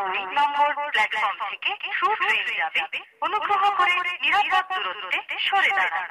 দুই নম্বর প্ল্যাটফর্ম থেকে ট্রু ট্রেন যাবে। অনুগ্রহ করে নিরাপদ দূরত্বে সরে দাঁড়ান।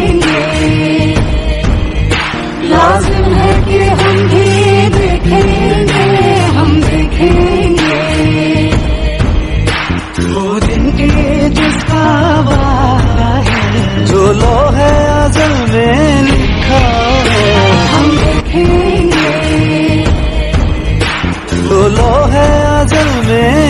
बोलो है अजल में लिखा है। है अजल में